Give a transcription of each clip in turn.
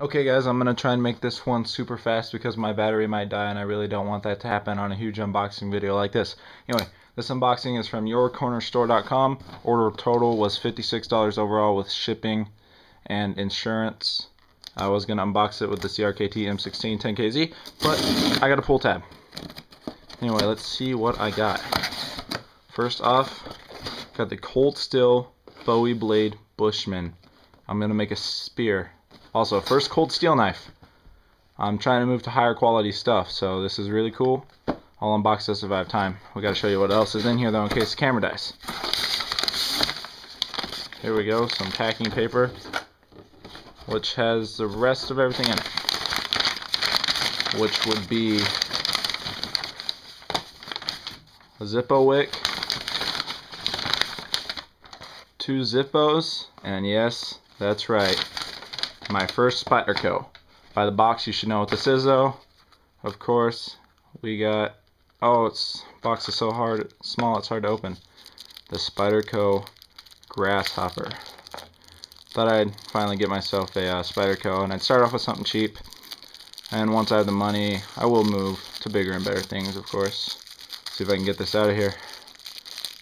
Okay guys, I'm going to try and make this one super fast because my battery might die and I really don't want that to happen on a huge unboxing video like this. Anyway, this unboxing is from yourcornerstore.com. Order total was $56 overall with shipping and insurance. I was going to unbox it with the CRKT M16 10KZ, but I got a pull tab. Anyway, let's see what I got. First off, got the Cold Steel Bowie Blade Bushman. I'm going to make a spear also, first cold steel knife. I'm trying to move to higher quality stuff, so this is really cool. I'll unbox this if I have time. We gotta show you what else is in here though in case the camera dies. Here we go, some packing paper, which has the rest of everything in it. Which would be a Zippo wick, two Zippos, and yes, that's right, my first Spyderco. By the box, you should know what this is, though. Of course, we got. Oh, it's box is so hard, small, it's hard to open. The Spyderco Grasshopper. Thought I'd finally get myself a uh, Spyderco, and I'd start off with something cheap. And once I have the money, I will move to bigger and better things, of course. See if I can get this out of here.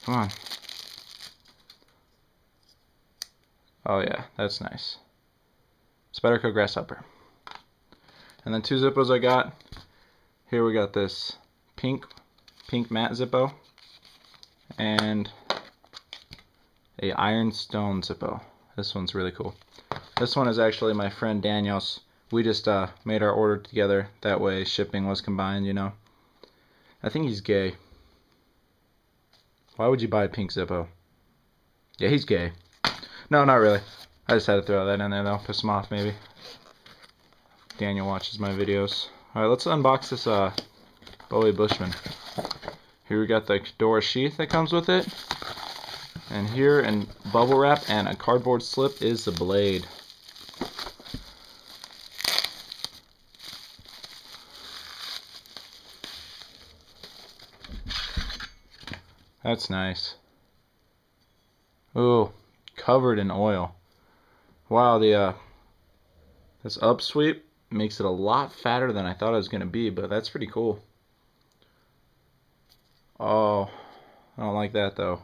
Come on. Oh yeah, that's nice. Spyderco Grasshopper. And then two Zippos I got. Here we got this pink, pink matte Zippo. And a Ironstone Zippo. This one's really cool. This one is actually my friend Daniel's. We just uh, made our order together. That way shipping was combined, you know. I think he's gay. Why would you buy a pink Zippo? Yeah, he's gay. No, not really. I just had to throw that in there though, piss him off maybe. Daniel watches my videos. Alright, let's unbox this uh, Bowie Bushman. Here we got the door sheath that comes with it. And here in bubble wrap and a cardboard slip is the blade. That's nice. Ooh, covered in oil. Wow, the uh, this upsweep makes it a lot fatter than I thought it was going to be, but that's pretty cool. Oh, I don't like that though.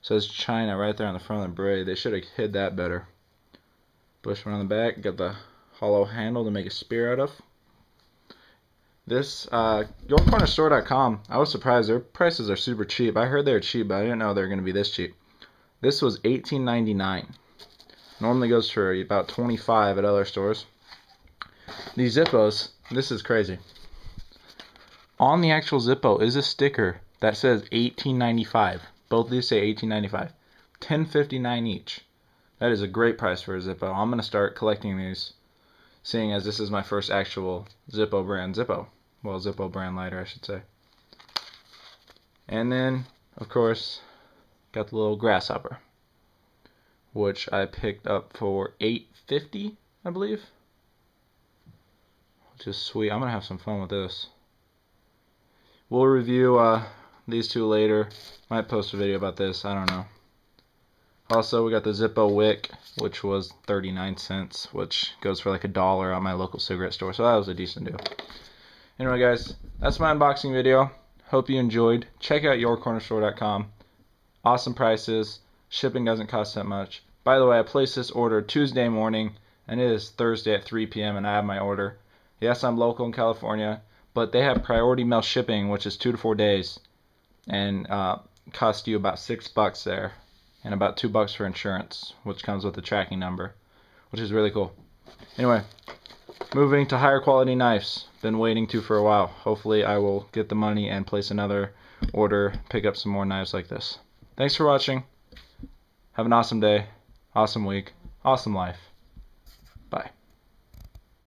It says China right there on the front of the braid. They should have hid that better. Bushman on the back, got the hollow handle to make a spear out of. This, uh, yourcornerstore.com, I was surprised. Their prices are super cheap. I heard they were cheap, but I didn't know they were going to be this cheap. This was $18.99. Normally goes for about 25 at other stores. These Zippos, this is crazy. On the actual Zippo is a sticker that says 18.95. Both these say 18.95. 10.59 each. That is a great price for a Zippo. I'm going to start collecting these, seeing as this is my first actual Zippo brand Zippo. Well, Zippo brand lighter, I should say. And then, of course, got the little grasshopper which I picked up for 850 I believe. Which is sweet. I'm gonna have some fun with this. We'll review uh, these two later. Might post a video about this. I don't know. Also we got the Zippo wick which was 39 cents which goes for like a dollar at my local cigarette store. So that was a decent deal. Anyway guys that's my unboxing video. Hope you enjoyed. Check out yourcornerstore.com awesome prices shipping doesn't cost that much by the way, I placed this order Tuesday morning, and it is Thursday at 3 p.m., and I have my order. Yes, I'm local in California, but they have priority mail shipping, which is two to four days, and uh, cost you about six bucks there, and about two bucks for insurance, which comes with a tracking number, which is really cool. Anyway, moving to higher quality knives. Been waiting to for a while. Hopefully, I will get the money and place another order, pick up some more knives like this. Thanks for watching. Have an awesome day. Awesome week. Awesome life.